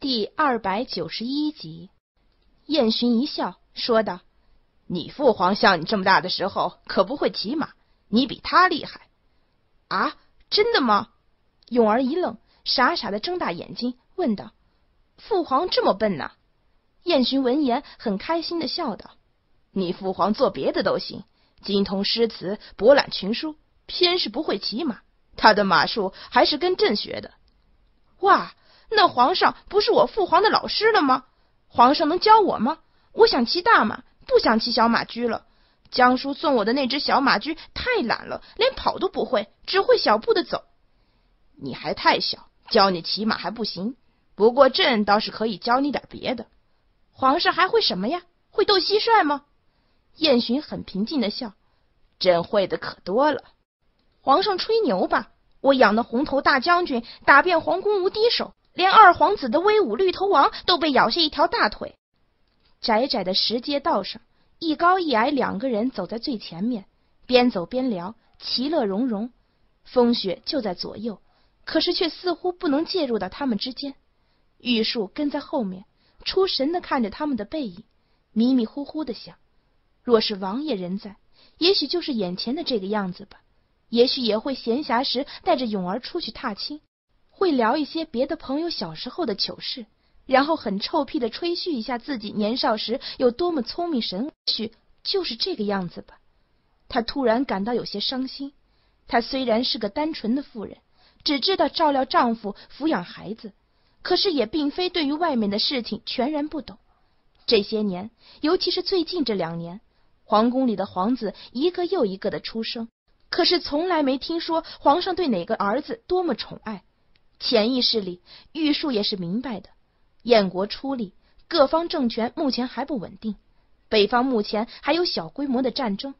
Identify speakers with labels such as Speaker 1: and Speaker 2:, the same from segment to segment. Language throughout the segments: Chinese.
Speaker 1: 第二百九十一集，燕洵一笑，说道：“
Speaker 2: 你父皇像你这么大的时候，可不会骑马，你比他厉害。”
Speaker 1: 啊，真的吗？永儿一愣，傻傻的睁大眼睛问道：“父皇这么笨呐？”燕洵闻言，很开心的笑道：“
Speaker 2: 你父皇做别的都行，精通诗词，博览群书，偏是不会骑马。他的马术还是跟朕学的。”
Speaker 1: 哇！那皇上不是我父皇的老师了吗？皇上能教我吗？我想骑大马，不想骑小马驹了。江叔送我的那只小马驹太懒了，连跑都不会，只会小步的走。
Speaker 2: 你还太小，教你骑马还不行。不过朕倒是可以教你点别的。
Speaker 1: 皇上还会什么呀？会斗蟋蟀吗？燕洵很平静的笑。
Speaker 2: 朕会的可多了。
Speaker 1: 皇上吹牛吧？我养的红头大将军打遍皇宫无敌手。连二皇子的威武绿头王都被咬下一条大腿。窄窄的石阶道上，一高一矮两个人走在最前面，边走边聊，其乐融融。风雪就在左右，可是却似乎不能介入到他们之间。玉树跟在后面，出神的看着他们的背影，迷迷糊糊的想：若是王爷人在，也许就是眼前的这个样子吧。也许也会闲暇时带着永儿出去踏青。会聊一些别的朋友小时候的糗事，然后很臭屁的吹嘘一下自己年少时有多么聪明神，许就是这个样子吧。他突然感到有些伤心。她虽然是个单纯的妇人，只知道照料丈夫、抚养孩子，可是也并非对于外面的事情全然不懂。这些年，尤其是最近这两年，皇宫里的皇子一个又一个的出生，可是从来没听说皇上对哪个儿子多么宠爱。潜意识里，玉树也是明白的。燕国出力，各方政权目前还不稳定。北方目前还有小规模的战争，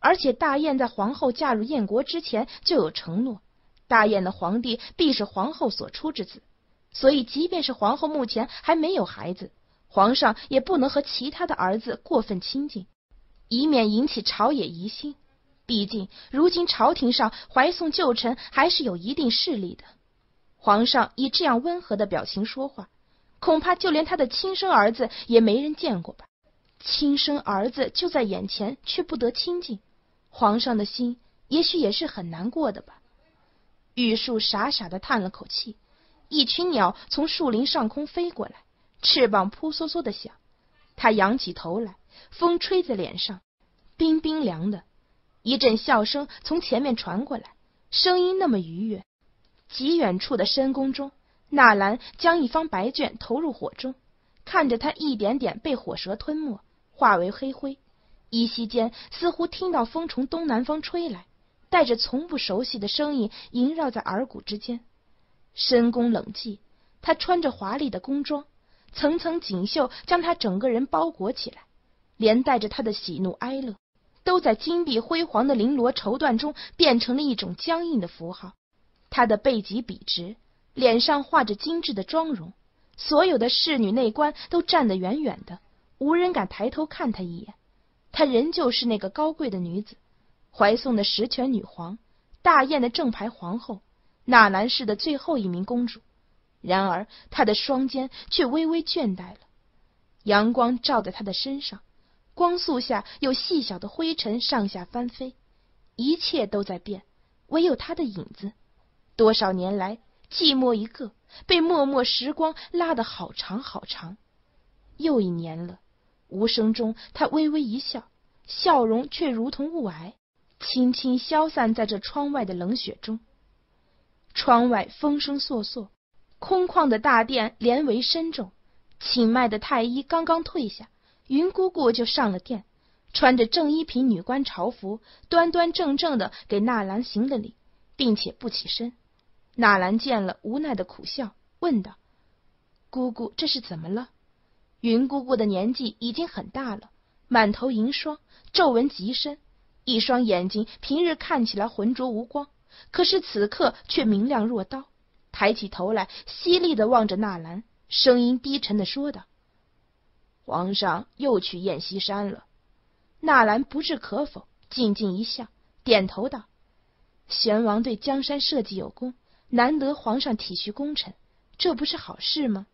Speaker 1: 而且大燕在皇后嫁入燕国之前就有承诺，大燕的皇帝必是皇后所出之子。所以，即便是皇后目前还没有孩子，皇上也不能和其他的儿子过分亲近，以免引起朝野疑心。毕竟，如今朝廷上怀宋旧臣还是有一定势力的。皇上以这样温和的表情说话，恐怕就连他的亲生儿子也没人见过吧？亲生儿子就在眼前，却不得亲近，皇上的心也许也是很难过的吧？玉树傻傻的叹了口气，一群鸟从树林上空飞过来，翅膀扑簌簌的响。他仰起头来，风吹在脸上，冰冰凉的。一阵笑声从前面传过来，声音那么愉悦。极远处的深宫中，纳兰将一方白卷投入火中，看着它一点点被火蛇吞没，化为黑灰。依稀间，似乎听到风从东南方吹来，带着从不熟悉的声音萦绕在耳骨之间。深宫冷寂，他穿着华丽的宫装，层层锦绣将他整个人包裹起来，连带着他的喜怒哀乐，都在金碧辉煌的绫罗绸缎中变成了一种僵硬的符号。她的背脊笔直，脸上画着精致的妆容，所有的侍女内官都站得远远的，无人敢抬头看她一眼。她仍旧是那个高贵的女子，怀宋的实权女皇，大燕的正牌皇后，纳兰氏的最后一名公主。然而，她的双肩却微微倦怠了。阳光照在她的身上，光束下有细小的灰尘上下翻飞，一切都在变，唯有她的影子。多少年来，寂寞一个，被默默时光拉得好长好长。又一年了，无声中，他微微一笑，笑容却如同雾霭，轻轻消散在这窗外的冷雪中。窗外风声簌簌，空旷的大殿帘帷深重。请脉的太医刚刚退下，云姑姑就上了殿，穿着正一品女官朝服，端端正正的给纳兰行了礼，并且不起身。纳兰见了，无奈的苦笑，问道：“姑姑，这是怎么了？”云姑姑的年纪已经很大了，满头银霜，皱纹极深，一双眼睛平日看起来浑浊无光，可是此刻却明亮若刀。抬起头来，犀利的望着纳兰，声音低沉的说道：“皇上又去燕西山了。”纳兰不置可否，静静一笑，点头道：“玄王对江山社稷有功。”难得皇上体恤功臣，这不是好事吗？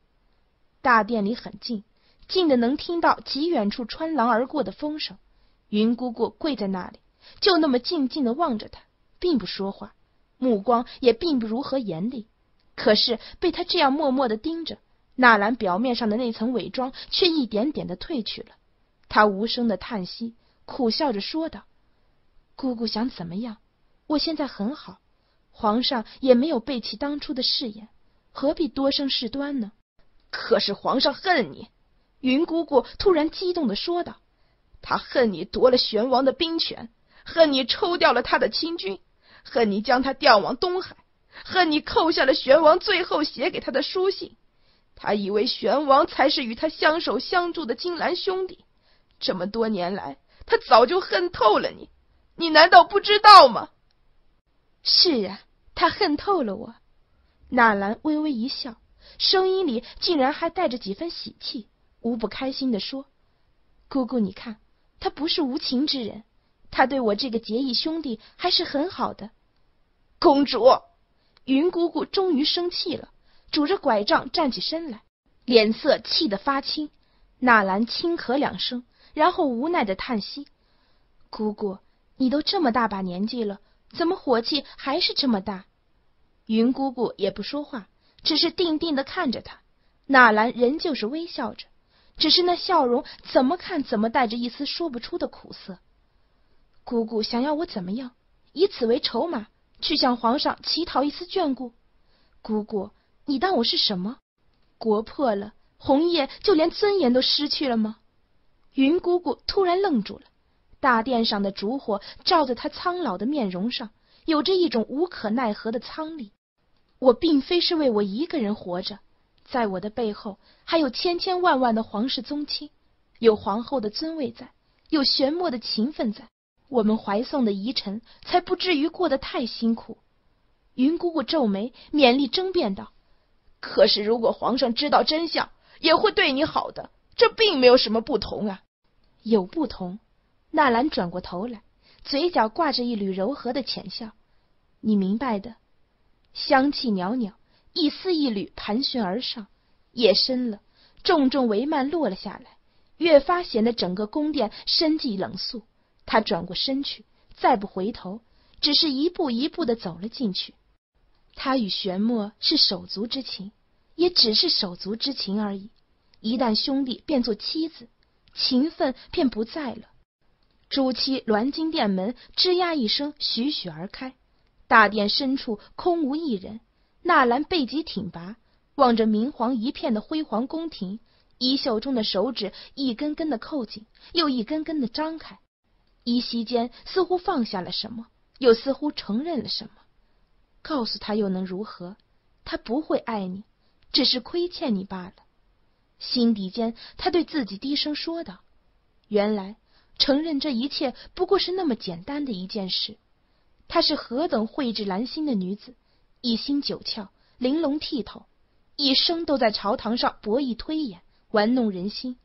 Speaker 1: 大殿里很静，静的能听到极远处穿廊而过的风声。云姑姑跪在那里，就那么静静的望着他，并不说话，目光也并不如何严厉。可是被他这样默默的盯着，纳兰表面上的那层伪装却一点点的褪去了。他无声的叹息，苦笑着说道：“姑姑想怎么样？我现在很好，皇上也没有背弃当初的誓言，何必多生事端呢？”
Speaker 2: 可是皇上恨你，云姑姑突然激动的说道：“他恨你夺了玄王的兵权，恨你抽掉了他的亲军，恨你将他调往东海。”恨你扣下了玄王最后写给他的书信，他以为玄王才是与他相守相助的金兰兄弟。这么多年来，他早就恨透了你，你难道不知道吗？
Speaker 1: 是啊，他恨透了我。纳兰微微一笑，声音里竟然还带着几分喜气，无不开心的说：“姑姑，你看，他不是无情之人，他对我这个结义兄弟还是很好的。”
Speaker 2: 公主。
Speaker 1: 云姑姑终于生气了，拄着拐杖站起身来，脸色气得发青。纳兰轻咳两声，然后无奈的叹息：“姑姑，你都这么大把年纪了，怎么火气还是这么大？”云姑姑也不说话，只是定定的看着他。纳兰仍旧是微笑着，只是那笑容怎么看怎么带着一丝说不出的苦涩。姑姑想要我怎么样？以此为筹码？去向皇上乞讨一丝眷顾，姑姑，你当我是什么？国破了，红叶就连尊严都失去了吗？云姑姑突然愣住了，大殿上的烛火照在他苍老的面容上，有着一种无可奈何的苍厉。我并非是为我一个人活着，在我的背后还有千千万万的皇室宗亲，有皇后的尊位在，有玄墨的情分在。我们怀宋的遗臣才不至于过得太辛苦。云姑姑皱眉，勉力争辩道：“
Speaker 2: 可是如果皇上知道真相，也会对你好的，这并没有什么不同啊。”
Speaker 1: 有不同。纳兰转过头来，嘴角挂着一缕柔和的浅笑：“你明白的。”香气袅袅，一丝一缕盘旋而上。夜深了，重重帷幔落了下来，越发显得整个宫殿生寂冷肃。他转过身去，再不回头，只是一步一步的走了进去。他与玄墨是手足之情，也只是手足之情而已。一旦兄弟变作妻子，情分便不在了。朱漆銮金殿门吱呀一声，徐徐而开。大殿深处空无一人。纳兰背脊挺拔，望着明黄一片的辉煌宫廷，衣袖中的手指一根根的扣紧，又一根根的张开。依稀间，似乎放下了什么，又似乎承认了什么。告诉他又能如何？他不会爱你，只是亏欠你罢了。心底间，他对自己低声说道：“原来，承认这一切不过是那么简单的一件事。她是何等蕙质兰心的女子，一心九窍，玲珑剔透，一生都在朝堂上博弈推演，玩弄人心。”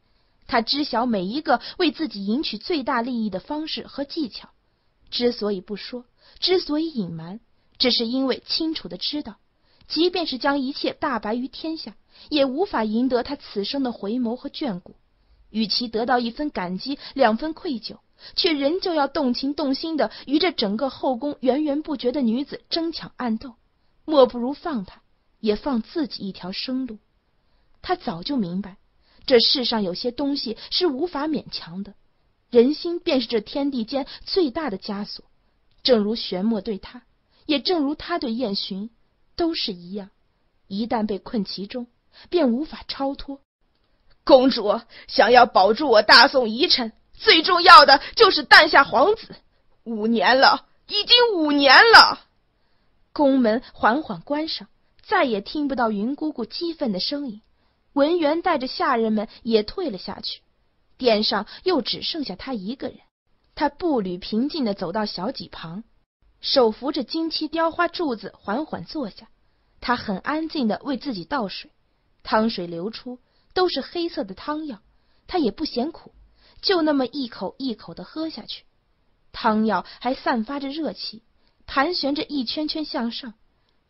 Speaker 1: 他知晓每一个为自己赢取最大利益的方式和技巧，之所以不说，之所以隐瞒，只是因为清楚的知道，即便是将一切大白于天下，也无法赢得他此生的回眸和眷顾。与其得到一分感激，两分愧疚，却仍旧要动情动心的与这整个后宫源源不绝的女子争抢暗斗，莫不如放他，也放自己一条生路。他早就明白。这世上有些东西是无法勉强的，人心便是这天地间最大的枷锁。正如玄墨对他，也正如他对燕洵，都是一样。一旦被困其中，便无法超脱。
Speaker 2: 公主想要保住我大宋遗臣，最重要的就是诞下皇子。五年了，已经五年了。
Speaker 1: 宫门缓缓关上，再也听不到云姑姑激愤的声音。文员带着下人们也退了下去，殿上又只剩下他一个人。他步履平静的走到小几旁，手扶着金漆雕花柱子，缓缓坐下。他很安静的为自己倒水，汤水流出，都是黑色的汤药。他也不嫌苦，就那么一口一口的喝下去。汤药还散发着热气，盘旋着一圈圈向上。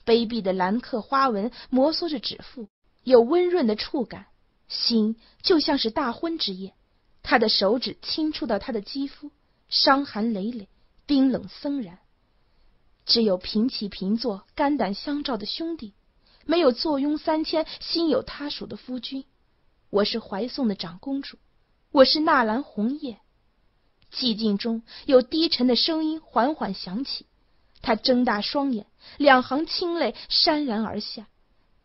Speaker 1: 卑鄙的蓝刻花纹摩挲着指腹。有温润的触感，心就像是大婚之夜，他的手指轻触到他的肌肤，伤寒累累，冰冷森然。只有平起平坐、肝胆相照的兄弟，没有坐拥三千、心有他属的夫君。我是怀宋的长公主，我是纳兰红叶。寂静中有低沉的声音缓缓响起，他睁大双眼，两行清泪潸然而下。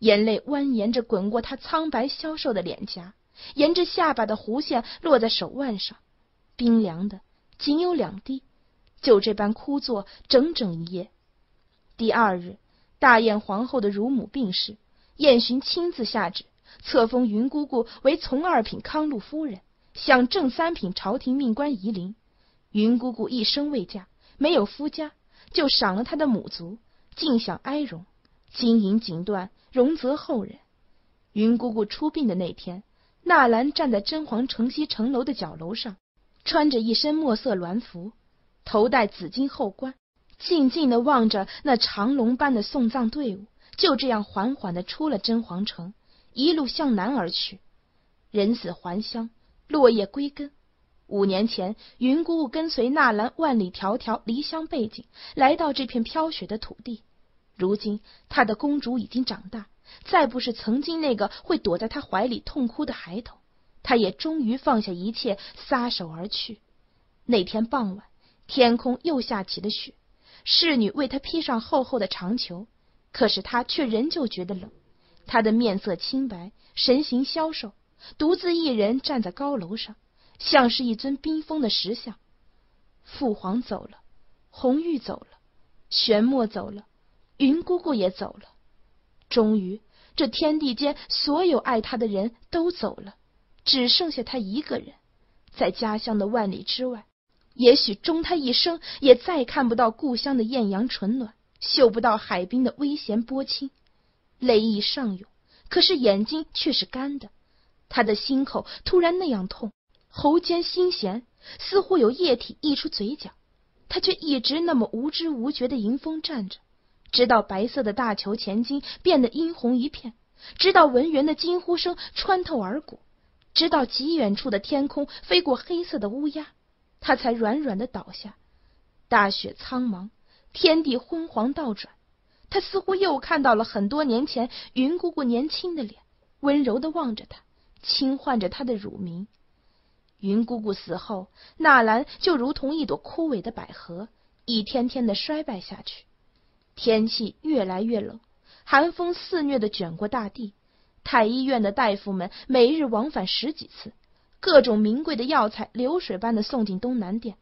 Speaker 1: 眼泪蜿蜒着滚过他苍白消瘦的脸颊，沿着下巴的弧线落在手腕上，冰凉的，仅有两滴。就这般枯坐整整一夜。第二日，大燕皇后的乳母病逝，燕洵亲自下旨，册封云姑姑为从二品康禄夫人，享正三品朝廷命官夷陵。云姑姑一生未嫁，没有夫家，就赏了她的母族，尽享哀荣。金银锦缎，荣泽后人。云姑姑出殡的那天，纳兰站在真皇城西城楼的角楼上，穿着一身墨色鸾服，头戴紫金后冠，静静的望着那长龙般的送葬队伍，就这样缓缓的出了真皇城，一路向南而去。人死还乡，落叶归根。五年前，云姑姑跟随纳兰万里迢迢离乡背井，来到这片飘雪的土地。如今，他的公主已经长大，再不是曾经那个会躲在他怀里痛哭的孩童。他也终于放下一切，撒手而去。那天傍晚，天空又下起了雪，侍女为他披上厚厚的长裘，可是他却仍旧觉得冷。他的面色清白，神形消瘦，独自一人站在高楼上，像是一尊冰封的石像。父皇走了，红玉走了，玄墨走了。云姑姑也走了，终于，这天地间所有爱他的人都走了，只剩下他一个人，在家乡的万里之外。也许终他一生也再看不到故乡的艳阳纯暖，嗅不到海滨的微咸波清。泪意上涌，可是眼睛却是干的。他的心口突然那样痛，喉间心弦，似乎有液体溢出嘴角，他却一直那么无知无觉的迎风站着。直到白色的大球前襟变得殷红一片，直到文员的惊呼声穿透耳骨，直到极远处的天空飞过黑色的乌鸦，他才软软的倒下。大雪苍茫，天地昏黄倒转，他似乎又看到了很多年前云姑姑年轻的脸，温柔的望着他，轻唤着他的乳名。云姑姑死后，纳兰就如同一朵枯萎的百合，一天天的衰败下去。天气越来越冷，寒风肆虐的卷过大地。太医院的大夫们每日往返十几次，各种名贵的药材流水般的送进东南殿，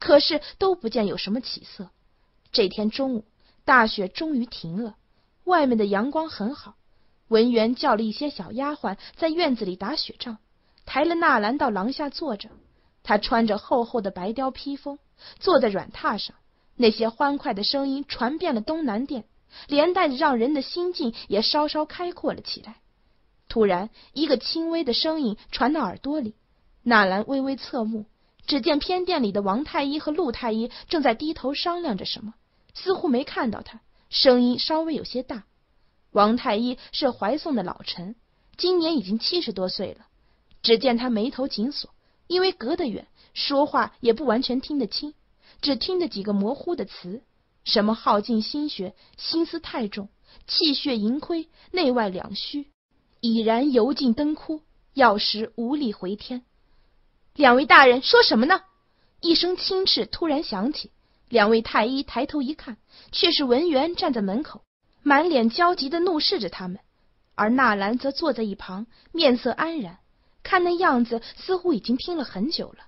Speaker 1: 可是都不见有什么起色。这天中午，大雪终于停了，外面的阳光很好。文员叫了一些小丫鬟在院子里打雪仗，抬了纳兰到廊下坐着。他穿着厚厚的白貂披风，坐在软榻上。那些欢快的声音传遍了东南殿，连带着让人的心境也稍稍开阔了起来。突然，一个轻微的声音传到耳朵里，纳兰微微侧目，只见偏殿里的王太医和陆太医正在低头商量着什么，似乎没看到他。声音稍微有些大。王太医是怀宋的老臣，今年已经七十多岁了。只见他眉头紧锁，因为隔得远，说话也不完全听得清。只听得几个模糊的词，什么耗尽心血，心思太重，气血盈亏，内外两虚，已然油尽灯枯，药石无力回天。两位大人说什么呢？一声轻斥突然响起，两位太医抬头一看，却是文员站在门口，满脸焦急的怒视着他们，而纳兰则坐在一旁，面色安然，看那样子似乎已经听了很久了。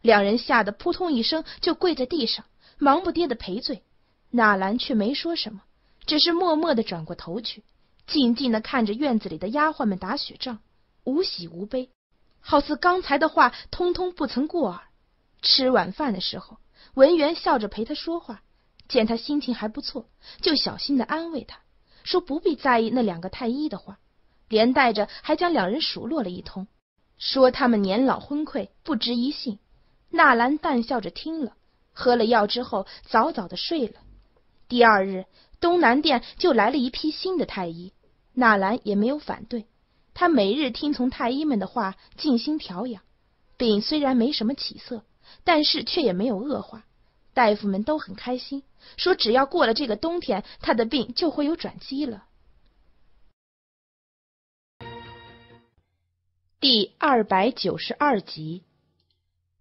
Speaker 1: 两人吓得扑通一声就跪在地上，忙不迭的赔罪。纳兰却没说什么，只是默默的转过头去，静静的看着院子里的丫鬟们打雪仗，无喜无悲，好似刚才的话通通不曾过耳。吃晚饭的时候，文员笑着陪他说话，见他心情还不错，就小心的安慰他说不必在意那两个太医的话，连带着还将两人数落了一通，说他们年老昏聩，不值一信。纳兰淡笑着听了，喝了药之后，早早的睡了。第二日，东南殿就来了一批新的太医，纳兰也没有反对。他每日听从太医们的话，静心调养，病虽然没什么起色，但是却也没有恶化。大夫们都很开心，说只要过了这个冬天，他的病就会有转机了。第二百九十二集，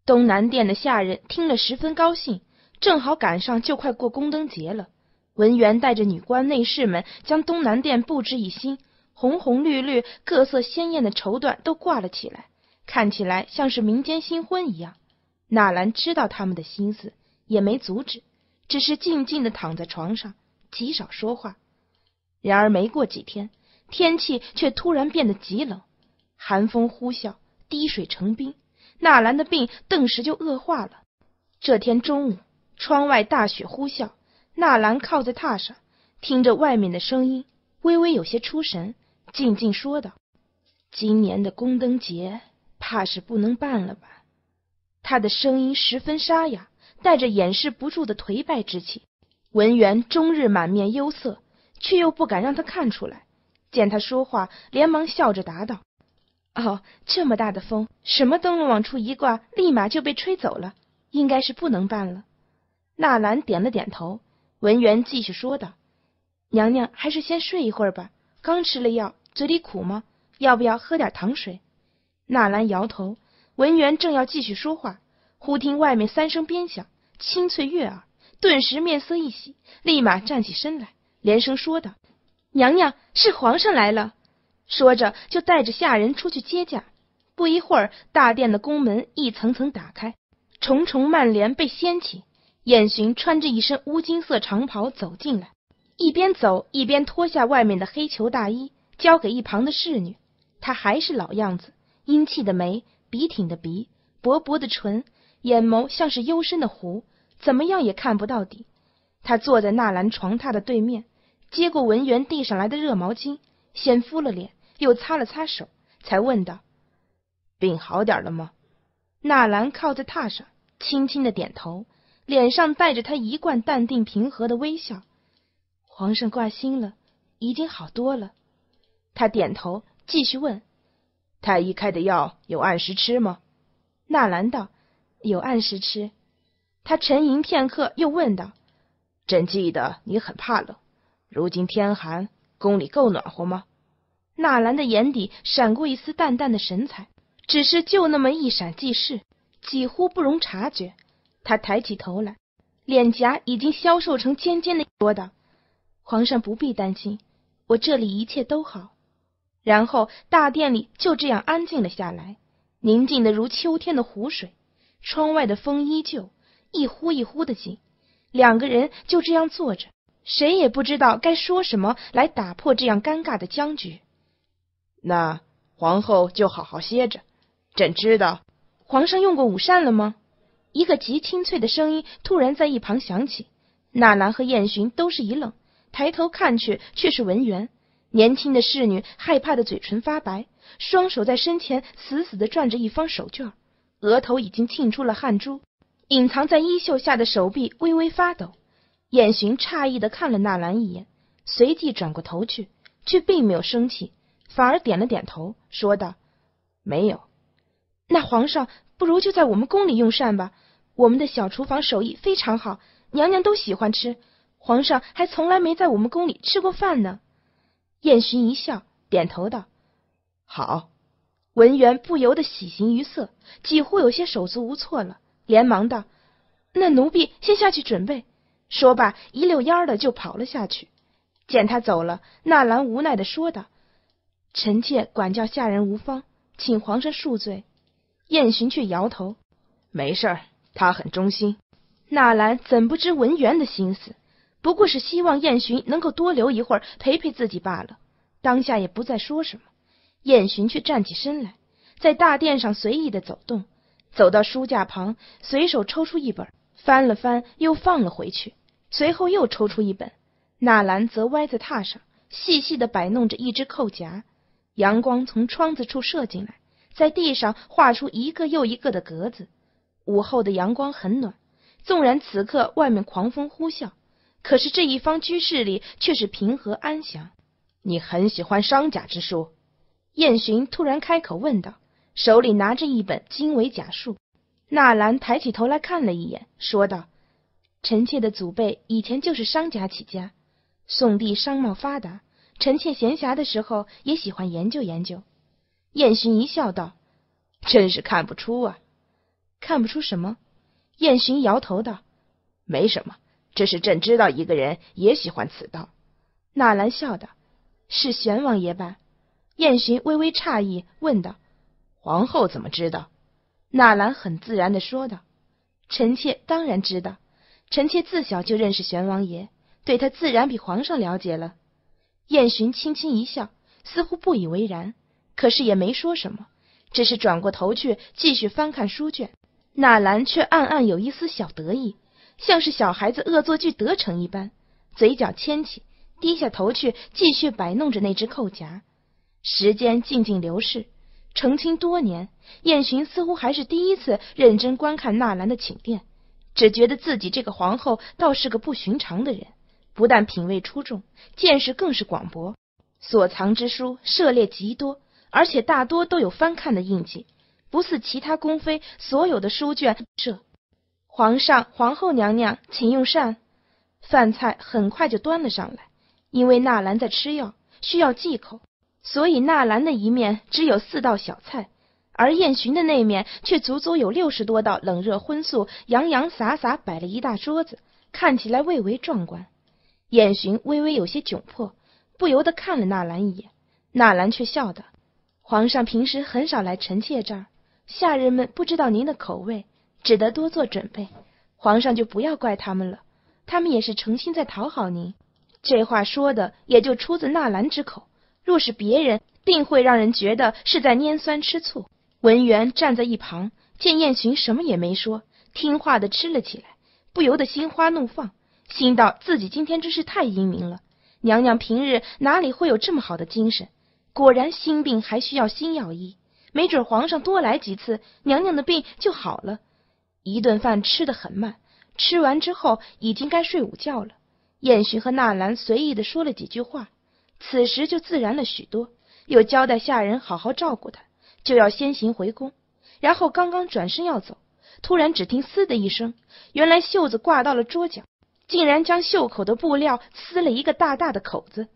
Speaker 1: 东南殿的下人听了十分高兴，正好赶上就快过宫灯节了。文员带着女官、内侍们将东南殿布置一新，红红绿绿、各色鲜艳的绸缎都挂了起来，看起来像是民间新婚一样。纳兰知道他们的心思，也没阻止，只是静静的躺在床上，极少说话。然而没过几天，天气却突然变得极冷。寒风呼啸，滴水成冰，纳兰的病顿时就恶化了。这天中午，窗外大雪呼啸，纳兰靠在榻上，听着外面的声音，微微有些出神，静静说道：“今年的宫灯节，怕是不能办了吧？”他的声音十分沙哑，带着掩饰不住的颓败之气。文员终日满面忧色，却又不敢让他看出来。见他说话，连忙笑着答道。哦，这么大的风，什么灯笼往出一挂，立马就被吹走了，应该是不能办了。纳兰点了点头，文员继续说道：“娘娘还是先睡一会儿吧，刚吃了药，嘴里苦吗？要不要喝点糖水？”纳兰摇头。文员正要继续说话，忽听外面三声鞭响，清脆悦耳，顿时面色一喜，立马站起身来，连声说道：“娘娘，是皇上来了。”说着，就带着下人出去接驾。不一会儿，大殿的宫门一层层打开，重重幔帘被掀起。燕洵穿着一身乌金色长袍走进来，一边走一边脱下外面的黑裘大衣，交给一旁的侍女。他还是老样子，英气的眉，笔挺的鼻，薄薄的唇，眼眸像是幽深的湖，怎么样也看不到底。他坐在纳兰床榻的对面，接过文员递上来的热毛巾，先敷了脸。又擦了擦手，才问道：“病好点了吗？”纳兰靠在榻上，轻轻的点头，脸上带着他一贯淡定平和的微笑。皇上挂心了，已经好多了。他点头，继续问：“太医开的药有按时吃吗？”纳兰道：“有按时吃。”他沉吟片刻，又问道：“朕记得你很怕冷，如今天寒，宫里够暖和吗？”纳兰的眼底闪过一丝淡淡的神采，只是就那么一闪即逝，几乎不容察觉。他抬起头来，脸颊已经消瘦成尖尖的，说道：“皇上不必担心，我这里一切都好。”然后大殿里就这样安静了下来，宁静的如秋天的湖水。窗外的风依旧一呼一呼的紧，两个人就这样坐着，谁也不知道该说什么来打破这样尴尬的僵局。那皇后就好好歇着。朕知道，皇上用过午膳了吗？一个极清脆的声音突然在一旁响起。纳兰和燕洵都是一愣，抬头看去，却是文媛。年轻的侍女害怕的嘴唇发白，双手在身前死死的攥着一方手绢，额头已经沁出了汗珠，隐藏在衣袖下的手臂微微发抖。燕巡诧异的看了纳兰一眼，随即转过头去，却并没有生气。反而点了点头，说道：“没有。那皇上不如就在我们宫里用膳吧。我们的小厨房手艺非常好，娘娘都喜欢吃。皇上还从来没在我们宫里吃过饭呢。”燕洵一笑，点头道：“好。”文员不由得喜形于色，几乎有些手足无措了，连忙道：“那奴婢先下去准备。”说罢，一溜烟的就跑了下去。见他走了，纳兰无奈的说道。臣妾管教下人无方，请皇上恕罪。燕洵却摇头，没事儿，他很忠心。纳兰怎不知文员的心思？不过是希望燕洵能够多留一会儿陪陪自己罢了。当下也不再说什么。燕洵却站起身来，在大殿上随意的走动，走到书架旁，随手抽出一本，翻了翻，又放了回去。随后又抽出一本。纳兰则歪在榻上，细细的摆弄着一只扣夹。阳光从窗子处射进来，在地上画出一个又一个的格子。午后的阳光很暖，纵然此刻外面狂风呼啸，可是这一方居室里却是平和安详。你很喜欢商贾之书？燕洵突然开口问道，手里拿着一本经纬甲术。纳兰抬起头来看了一眼，说道：“臣妾的祖辈以前就是商家起家，宋帝商贸发达，臣妾闲暇的时候也喜欢研究研究。”
Speaker 2: 燕洵一笑道：“真是看不出啊，
Speaker 1: 看不出什么？”
Speaker 2: 燕洵摇头道：“没什么，这是朕知道一个人也喜欢此道。”
Speaker 1: 纳兰笑道：“是玄王爷吧？”
Speaker 2: 燕洵微微诧异，问道：“皇后怎么知道？”
Speaker 1: 纳兰很自然的说道：“臣妾当然知道，臣妾自小就认识玄王爷，对他自然比皇上了解了。”燕洵轻轻一笑，似乎不以为然。可是也没说什么，只是转过头去继续翻看书卷。纳兰却暗暗有一丝小得意，像是小孩子恶作剧得逞一般，嘴角牵起，低下头去继续摆弄着那只扣夹。时间静静流逝，成亲多年，燕洵似乎还是第一次认真观看纳兰的寝殿，只觉得自己这个皇后倒是个不寻常的人，不但品味出众，见识更是广博，所藏之书涉猎极多。而且大多都有翻看的印记，不似其他宫妃所有的书卷。这皇上、皇后娘娘，请用膳。饭菜很快就端了上来，因为纳兰在吃药，需要忌口，所以纳兰的一面只有四道小菜，而燕洵的那面却足足有六十多道冷热荤素，洋洋洒洒摆了一大桌子，看起来蔚为壮观。燕洵微微有些窘迫，不由得看了纳兰一眼，纳兰却笑道。皇上平时很少来臣妾这儿，下人们不知道您的口味，只得多做准备。皇上就不要怪他们了，他们也是诚心在讨好您。这话说的也就出自纳兰之口，若是别人，定会让人觉得是在拈酸吃醋。文员站在一旁，见燕洵什么也没说，听话的吃了起来，不由得心花怒放，心道自己今天真是太英明了。娘娘平日哪里会有这么好的精神？果然心病还需要心药医，没准皇上多来几次，娘娘的病就好了。一顿饭吃得很慢，吃完之后已经该睡午觉了。燕洵和纳兰随意的说了几句话，此时就自然了许多，又交代下人好好照顾他，就要先行回宫。然后刚刚转身要走，突然只听“嘶”的一声，原来袖子挂到了桌角，竟然将袖口的布料撕了一个大大的口子。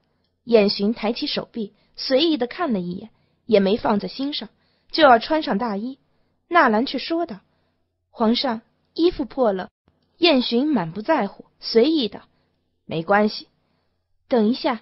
Speaker 1: 燕洵抬起手臂。随意的看了一眼，也没放在心上，就要穿上大衣。纳兰却说道：“皇上，衣服破了。”燕洵满不在乎，随意道：“没关系。”等一下，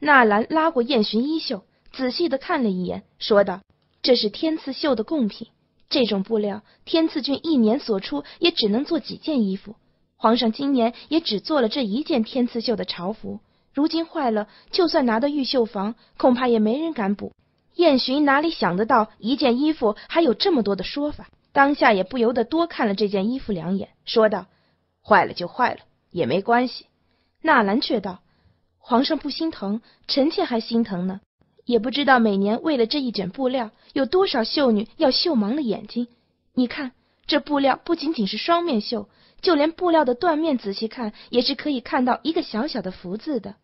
Speaker 1: 纳兰拉过燕洵衣袖，仔细的看了一眼，说道：“这是天赐绣的贡品，这种布料，天赐郡一年所出也只能做几件衣服。皇上今年也只做了这一件天赐绣的朝服。”如今坏了，就算拿到御绣房，恐怕也没人敢补。燕洵哪里想得到一件衣服还有这么多的说法，当下也不由得多看了这件衣服两眼，说道：“坏了就坏了，也没关系。”纳兰却道：“皇上不心疼，臣妾还心疼呢。也不知道每年为了这一卷布料，有多少秀女要绣盲了眼睛。你看，这布料不仅仅是双面绣。”就连布料的缎面，仔细看也是可以看到一个小小的福字的。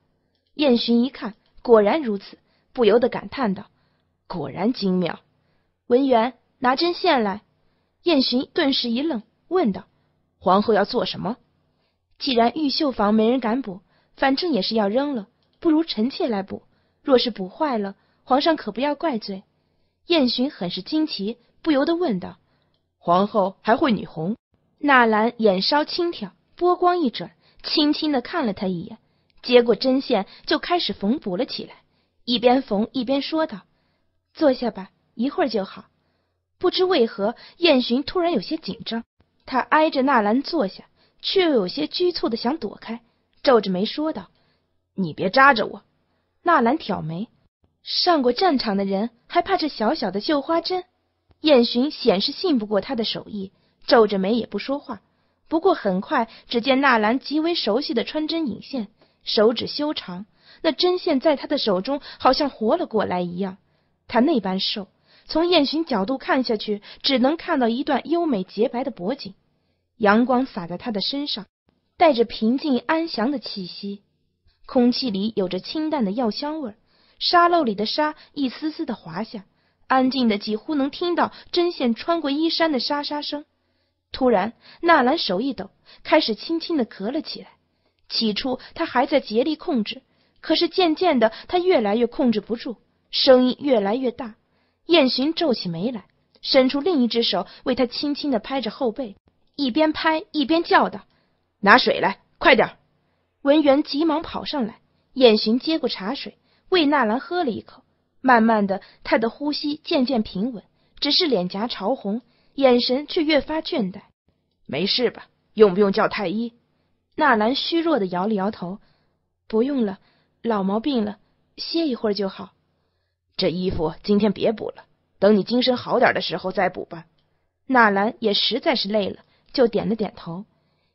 Speaker 1: 燕洵一看，果然如此，不由得感叹道：“果然精妙。”文员拿针线来。燕洵顿时一愣，问道：“皇后要做什么？”既然玉绣坊没人敢补，反正也是要扔了，不如臣妾来补。若是补坏了，皇上可不要怪罪。燕洵很是惊奇，不由得问道：“皇后还会女红？”纳兰眼稍轻挑，波光一转，轻轻的看了他一眼，接过针线就开始缝补了起来，一边缝一边说道：“坐下吧，一会儿就好。”不知为何，燕洵突然有些紧张，他挨着纳兰坐下，却又有些局促的想躲开，皱着眉说道：“你别扎着我。”纳兰挑眉，上过战场的人还怕这小小的绣花针？燕洵显是信不过他的手艺。皱着眉也不说话，不过很快，只见纳兰极为熟悉的穿针引线，手指修长，那针线在他的手中好像活了过来一样。他那般瘦，从燕洵角度看下去，只能看到一段优美洁白的脖颈。阳光洒在他的身上，带着平静安详的气息，空气里有着清淡的药香味儿，沙漏里的沙一丝丝的滑下，安静的几乎能听到针线穿过衣衫的沙沙声。突然，纳兰手一抖，开始轻轻的咳了起来。起初，他还在竭力控制，可是渐渐的，他越来越控制不住，声音越来越大。燕洵皱起眉来，伸出另一只手为他轻轻的拍着后背，一边拍一边叫道：“
Speaker 2: 拿水来，快点！”
Speaker 1: 文员急忙跑上来，燕洵接过茶水，为纳兰喝了一口。慢慢的，他的呼吸渐渐平稳，只是脸颊潮红，眼神却越发倦怠。
Speaker 2: 没事吧？用不用叫太医？
Speaker 1: 纳兰虚弱的摇了摇头，不用了，老毛病了，歇一会儿就好。
Speaker 2: 这衣服今天别补了，等你精神好点的时候再补吧。
Speaker 1: 纳兰也实在是累了，就点了点头。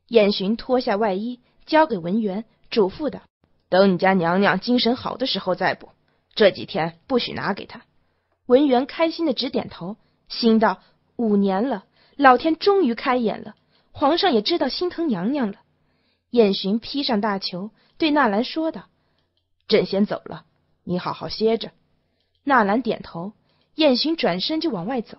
Speaker 1: 燕洵脱下外衣，交给文员，嘱咐道：“
Speaker 2: 等你家娘娘精神好的时候再补，这几天不许拿给她。”
Speaker 1: 文员开心的直点头，心道：“五年了，老天终于开眼了，皇上也知道心疼娘娘了。”燕洵披上大裘，对纳兰说道：“
Speaker 2: 朕先走了，你好好歇着。”
Speaker 1: 纳兰点头。燕洵转身就往外走。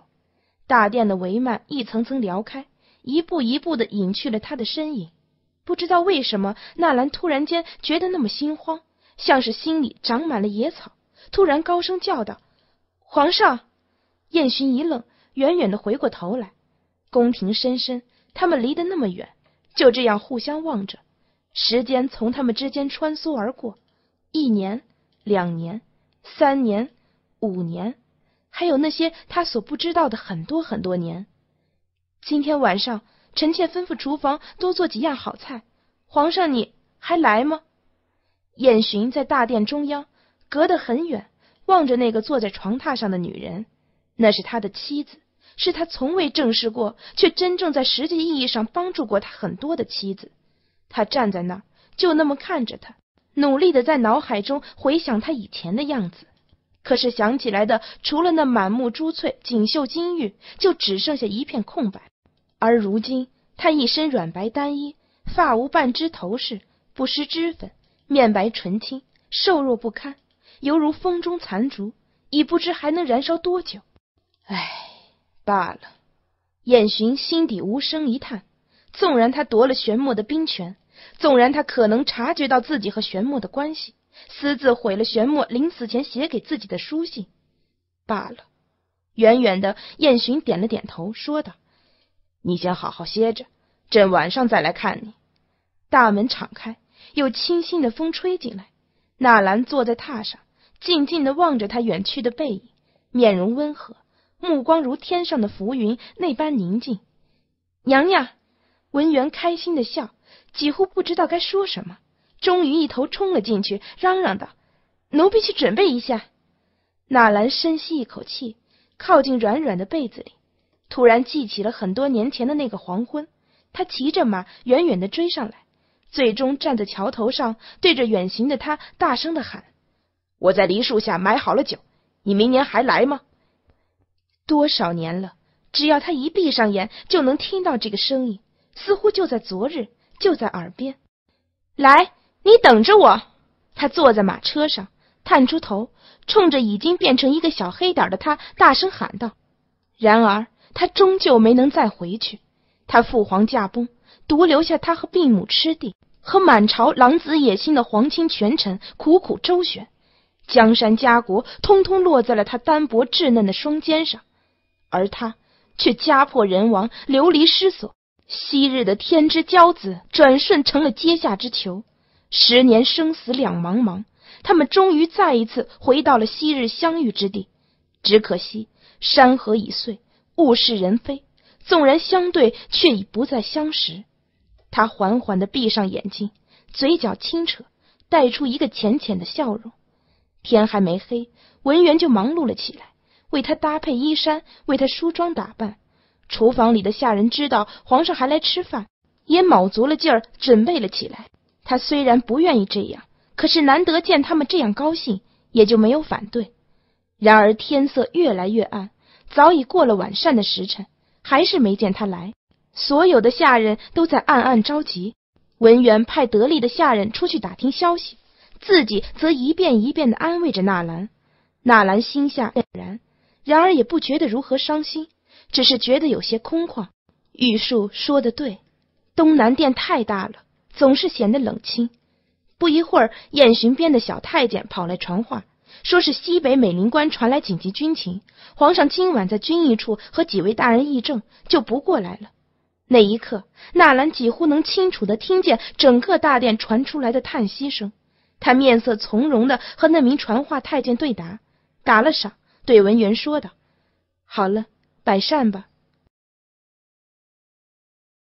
Speaker 1: 大殿的帷幔一层层撩开，一步一步的隐去了他的身影。不知道为什么，纳兰突然间觉得那么心慌，像是心里长满了野草。突然高声叫道：“皇上！”燕洵一愣，远远的回过头来。宫廷深深，他们离得那么远。就这样互相望着，时间从他们之间穿梭而过，一年、两年、三年、五年，还有那些他所不知道的很多很多年。今天晚上，臣妾吩咐厨房多做几样好菜。皇上，你还来吗？燕洵在大殿中央，隔得很远，望着那个坐在床榻上的女人，那是他的妻子。是他从未正视过，却真正在实际意义上帮助过他很多的妻子。他站在那儿，就那么看着他，努力的在脑海中回想他以前的样子。可是想起来的，除了那满目珠翠、锦绣金玉，就只剩下一片空白。而如今，他一身软白单衣，发无半枝头饰，不施脂粉，面白唇青，瘦弱不堪，犹如风中残烛，已不知还能燃烧多久。唉。罢了，燕洵心底无声一叹。纵然他夺了玄墨的兵权，纵然他可能察觉到自己和玄墨的关系，私自毁了玄墨临死前写给自己的书信，罢了。远远的，燕洵点了点头，说道：“你先好好歇着，朕晚上再来看你。”大门敞开，有清新的风吹进来。纳兰坐在榻上，静静的望着他远去的背影，面容温和。目光如天上的浮云那般宁静。娘娘，文员开心的笑，几乎不知道该说什么，终于一头冲了进去，嚷嚷道：“奴婢去准备一下。”纳兰深吸一口气，靠近软软的被子里，突然记起了很多年前的那个黄昏。他骑着马远远的追上来，最终站在桥头上，对着远行的他大声的喊：“
Speaker 2: 我在梨树下买好了酒，你明年还来吗？”
Speaker 1: 多少年了，只要他一闭上眼，就能听到这个声音，似乎就在昨日，就在耳边。来，你等着我。他坐在马车上，探出头，冲着已经变成一个小黑点的他大声喊道。然而，他终究没能再回去。他父皇驾崩，独留下他和病母痴弟，和满朝狼子野心的皇亲权臣苦苦周旋，江山家国通通落在了他单薄稚嫩的双肩上。而他却家破人亡，流离失所。昔日的天之骄子，转瞬成了阶下之囚。十年生死两茫茫，他们终于再一次回到了昔日相遇之地。只可惜山河已碎，物是人非。纵然相对，却已不再相识。他缓缓的闭上眼睛，嘴角轻扯，带出一个浅浅的笑容。天还没黑，文员就忙碌了起来。为他搭配衣衫，为他梳妆打扮。厨房里的下人知道皇上还来吃饭，也卯足了劲儿准备了起来。他虽然不愿意这样，可是难得见他们这样高兴，也就没有反对。然而天色越来越暗，早已过了晚膳的时辰，还是没见他来。所有的下人都在暗暗着急。文员派得力的下人出去打听消息，自己则一遍一遍的安慰着纳兰。纳兰心下黯然，然而也不觉得如何伤心，只是觉得有些空旷。玉树说的对，东南殿太大了，总是显得冷清。不一会儿，燕洵边的小太监跑来传话，说是西北美林关传来紧急军情，皇上今晚在军议处和几位大人议政，就不过来了。那一刻，纳兰几乎能清楚的听见整个大殿传出来的叹息声。他面色从容的和那名传话太监对答，打了赏，对文员说道：“好了，摆扇吧。”